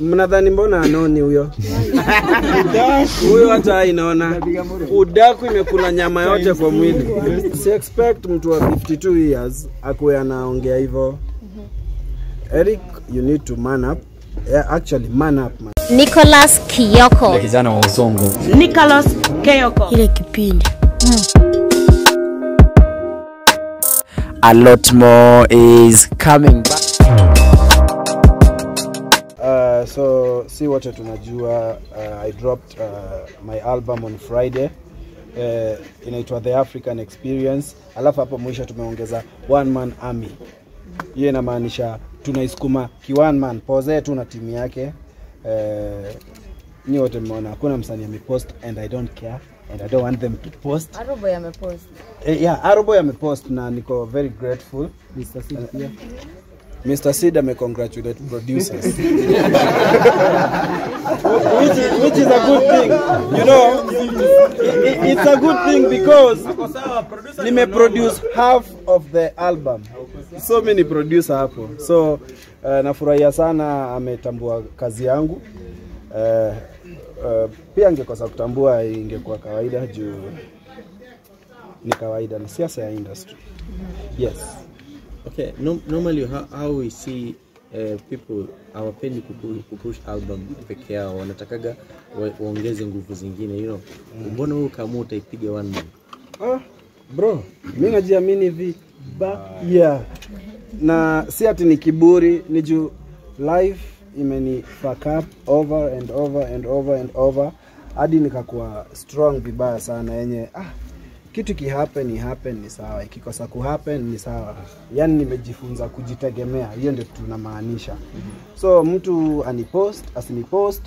mnadhani mbona anoni huyo? Huyo hata inaona udaku imekula nyama yote kwa mwili. Si expect mtu wa 52 years akuwe anaongea hivyo. Eric you need to man up. Yeah, actually man up man. Nicholas Kiyoko. kijana wa uzongo Nicholas Kiyoko. Ile kipindi. a lot more is coming. back so si wote tunajua uh, i dropped uh, my album on friday uh, inaitwa the african experience alafu hapo mwisho tumeongeza one man army hiyo inamaanisha tunaisukuma ki one man poze tu na timu yake uh, ni wote mmeona hakuna msanii amepost and i don't care and i don't want them to post Arobo yamepost. Eh, yeah, Aroboy amepost na niko very grateful. Mr. Sid pia. Mr. Sid amecongratulate producers. which, is, which is a good thing. You know, it, it, it's a good thing because nimeproduce half of the album. So many producer hapo. So uh, nafurahia sana ametambua kazi yangu. Uh, uh, pia angekosa kutambua ingekuwa kawaida juu ni kawaida ni siasa ya industry yes Okay, no, normally how, how we see uh, people hawapendi kupu- kupush album peke yao, wanatakaga wa- waongeze nguvu zingine you know. Mbona wewe ukaamua utaipiga one man? ah, bro mimi najiamini vibaya na si ati ni kiburi ni juu life imeni fuck up over and over and over and over hadi nikakuwa strong vibaya sana yenye ah, kitu kihappen ni happen ni sawa. Ikikosa kuhappen ni sawa. Yani nimejifunza kujitegemea. Hiyo ndio tunamaanisha so mtu anipost asinipost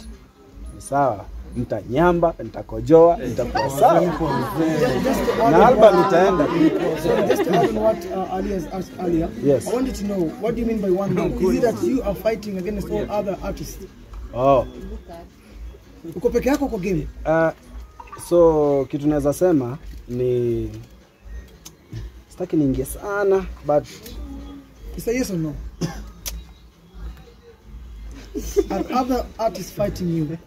ni sawa. Nitanyamba nitakojoa nitakuwa sawa. Na alba itaenda Just to add on what uh, Ali has asked earlier, Yes. I wanted to know what do you mean by one man? Is it that you are fighting against all other artists? oh. Uko peke yako kwa game? Uh, so kitu naweza sema ni sitaki niingie sana but It's a yes or no? Are other artists fighting you?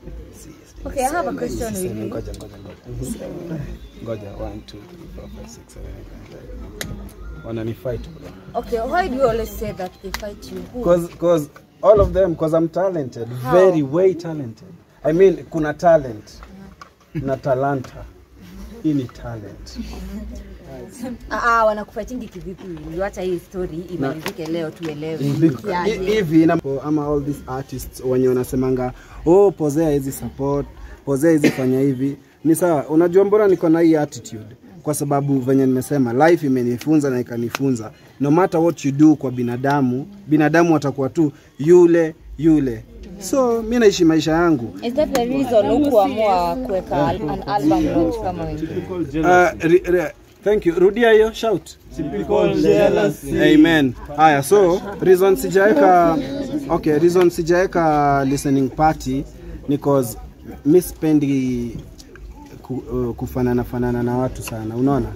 Okay, I have a question with you. ngoja ngoja ngoja. Ngoja one two three four five six seven eight nine ten. Wananifight bro. Okay, why do you always say that they fight you? Because cause cause all of them because I'm talented. Very way talented. I mean kuna talent na talanta. Hii ni talent. Ah, ah, wanakufightingi kivipi? Uliwacha hii story imalizike leo tuelewe. Hivi na- ama all these artists wenye wanasemanga oh pozea hizi support pozea hizi fanya hivi. Ni sawa unajua mbona niko na hii attitude? Kwa sababu venye nimesema life imenifunza na ikanifunza. No matter what you do kwa binadamu binadamu watakuwa tu yule yule so mi naishi maisha yangu. Is that the reason hukuamua kuweka an album launch kama wengine? uh, thank you. Rudia hiyo shout. Amen. Haya so reason sijaweka okay reason sijaeka listening party ni cause mi spendi ku, uh, kufanana fanana na watu sana unaona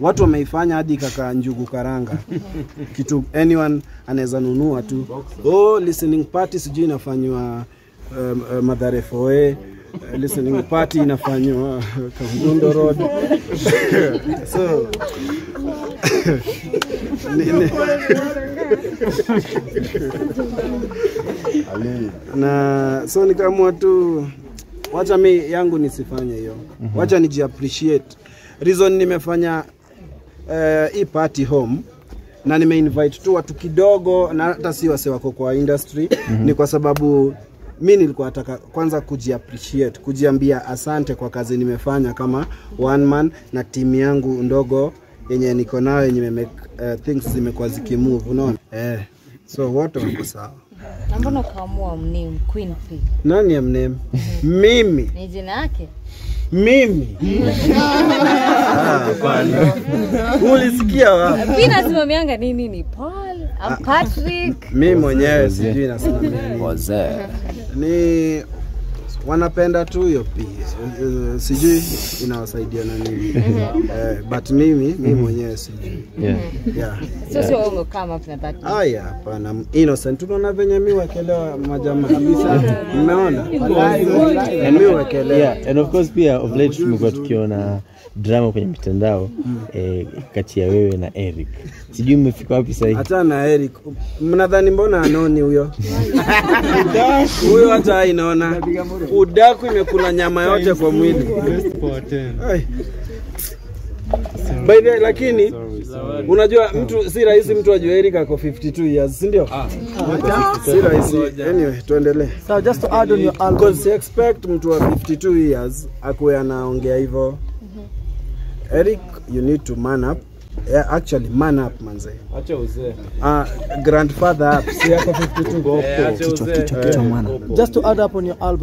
watu wameifanya hadi kaka njugu karanga. Kitu anyone anaweza nunua tu. Oh listening party sijui inafanywa um, uh, madhare foe uh, listening party inafanywa Kavundo road. So na so nikaamua tu wacha mi yangu nisifanye hiyo. Wacha nijiappreciate. reason nimefanya uh, hii party home na nimeinvite tu watu kidogo na hata si wase wako kwa industry mm -hmm. ni kwa sababu mi nilikuwa nataka kwanza kujiappreciate kujiambia asante kwa kazi nimefanya kama one man na timu yangu ndogo yenye niko nayo yenye uh, things zimekuwa zikimove unaona eh, so wote wako sawa Na mbona ukaamua mname Queen P? nani amname mimi Ni jina yake? Mimi. Ah, ulisikia wapi? Nasimamianga nini? Ni Paul, I'm Patrick. mi mwenyewe sijui nasimamia wazee. Ni wanapenda tu hiyo pia uh, sijui inawasaidia na nini. Uh, but mimi mimi mwenyewe sijui. Yeah. yeah. Aya, hapana, innocent. Tunaona venye mi wekelewa majamaa kabisa, mmeona? Mi wekelewa Yeah, and of course pia of late tumekuwa tukiona drama kwenye mitandao eh, kati ya wewe na Eric. Sijui mmefika wapi sasa hivi? hata na Eric, mnadhani mbona anoni huyo? Huyo? Hata inaona udaku imekula nyama yote kwa mwili. Ai. By the lakini unajua mtu si rahisi mtu ajue Eric ako 52 years, si ndio? Si rahisi. Anyway, tuendelee. So just to add on your album, Because expect mtu wa 52 years akuwe anaongea hivyo. Eric, you need to man up. Yeah, actually man up manze. Acha uzee. Uh, grandfather up. Si yako 52. Acha uzee. just to add up on your album.